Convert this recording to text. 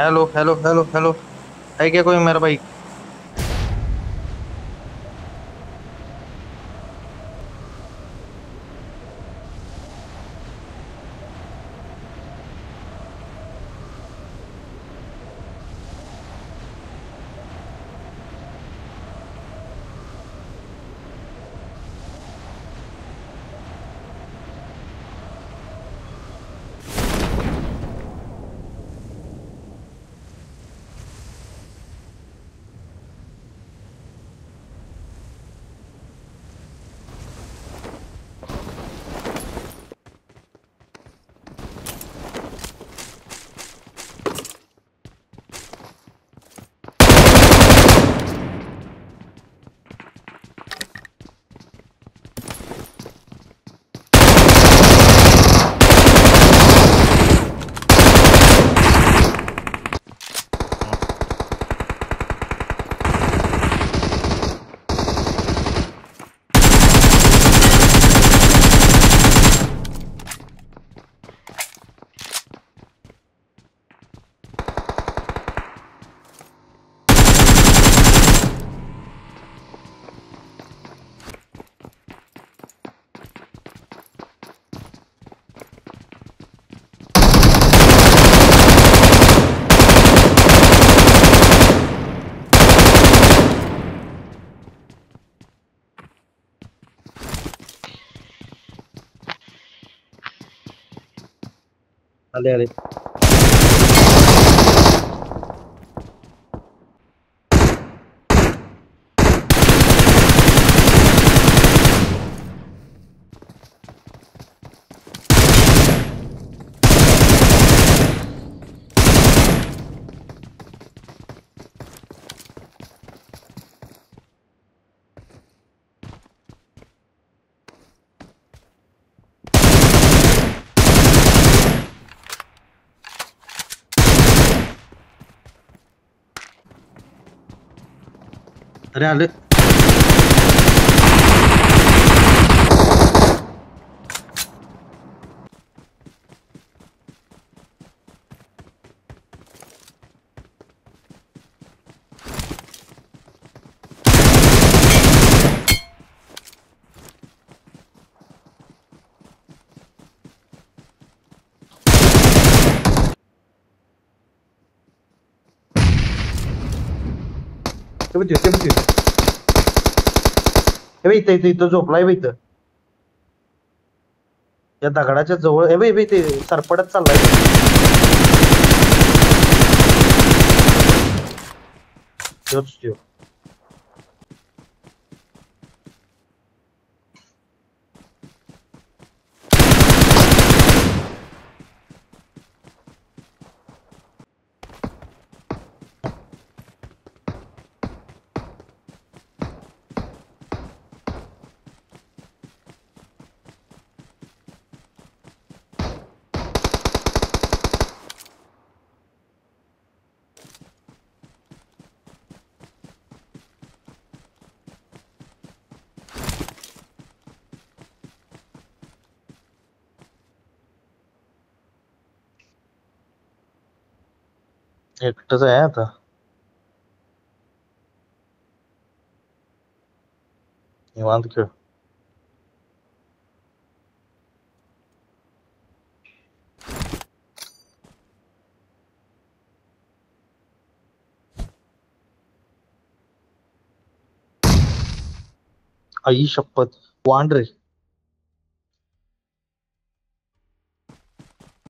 Hello hello hello hello है क्या कोई मेरा भाई? 他来了哪里？你。ते बघ ते बघ हे बघ इथं इथं इथं झोपलाय बघ इथं या दगडाच्या जवळ हे बघ ते सरपडत चाललाय त्योच त्यो एकटंच आहे आता निवांत खेळ आई शपथ वांड रे